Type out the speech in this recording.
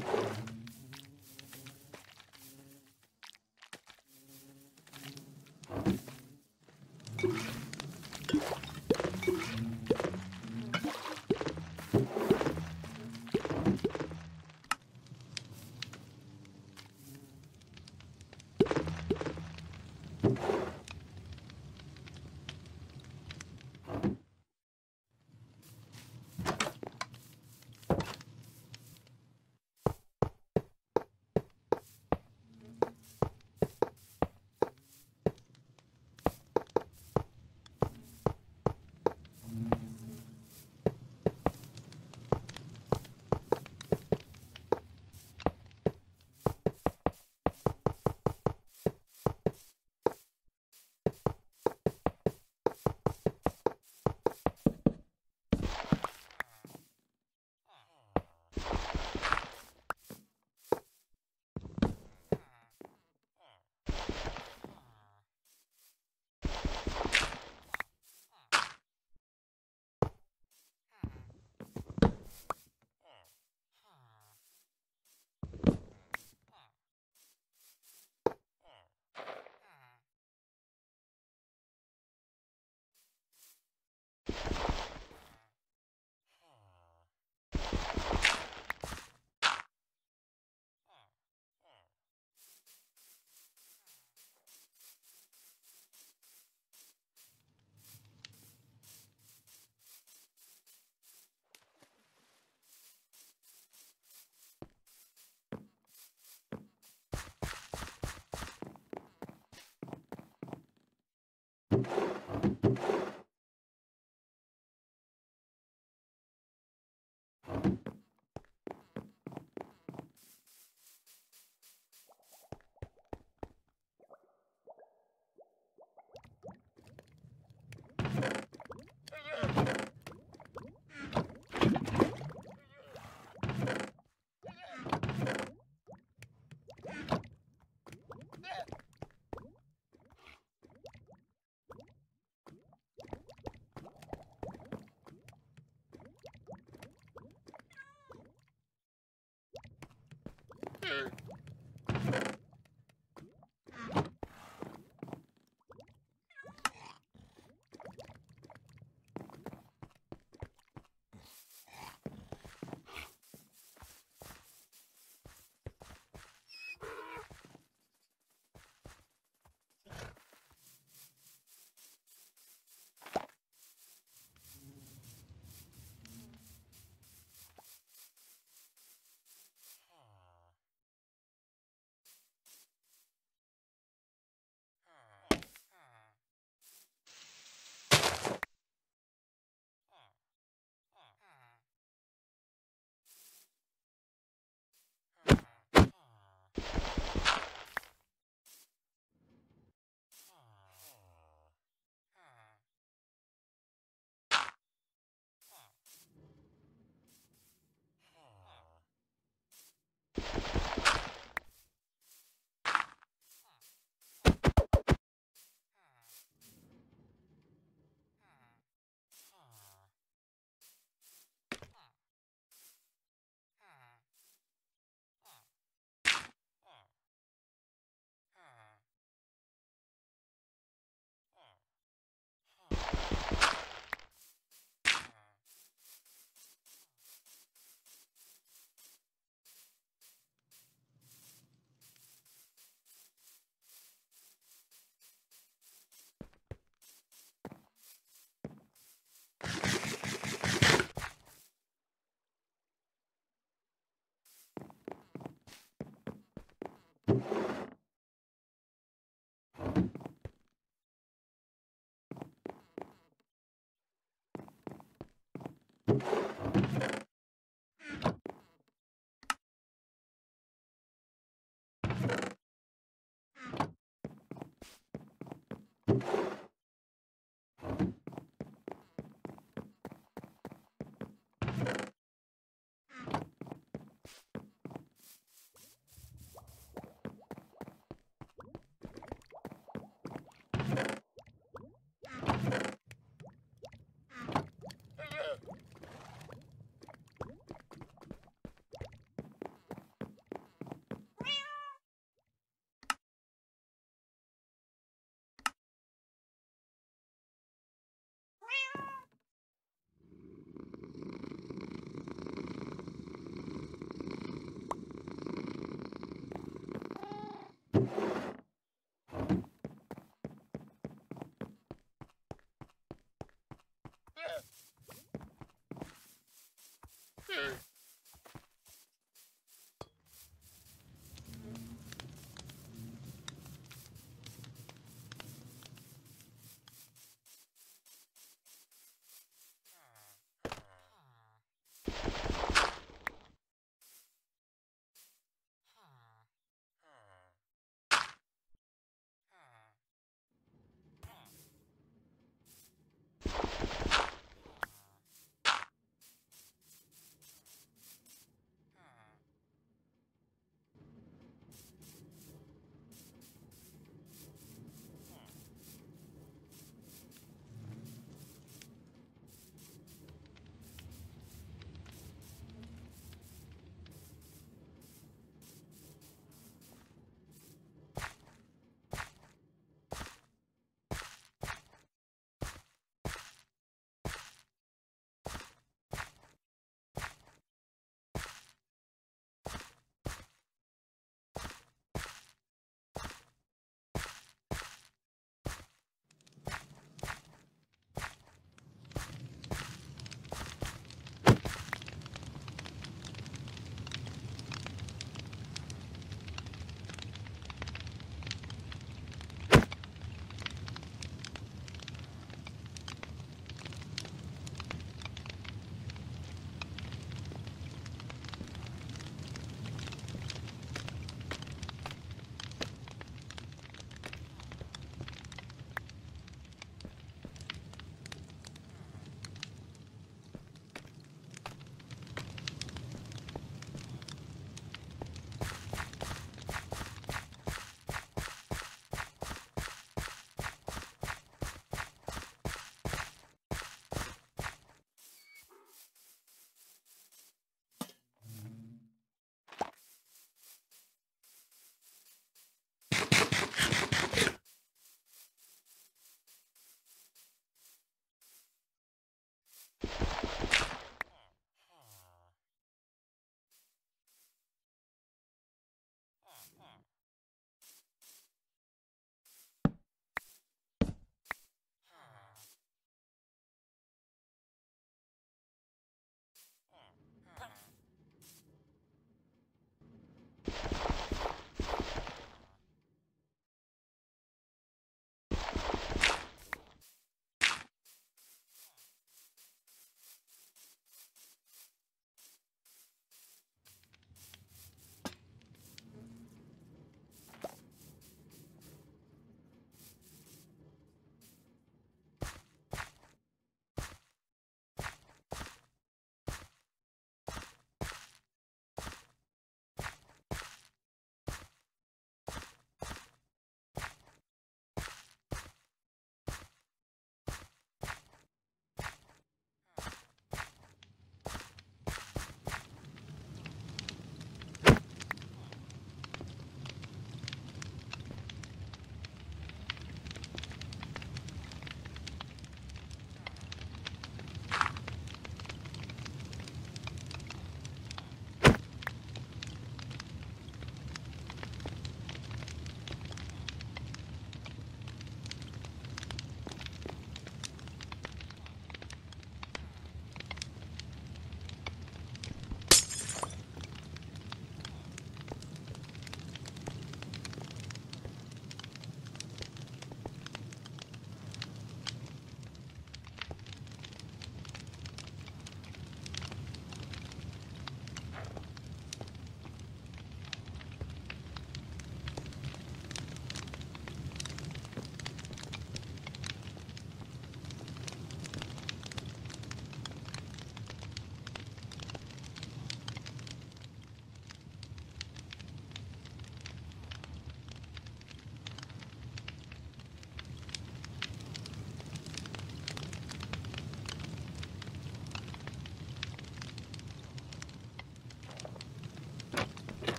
Thank you. later